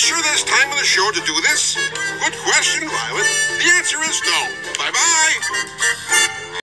sure there's time on the show to do this? Good question, Violet. The answer is no. Bye-bye.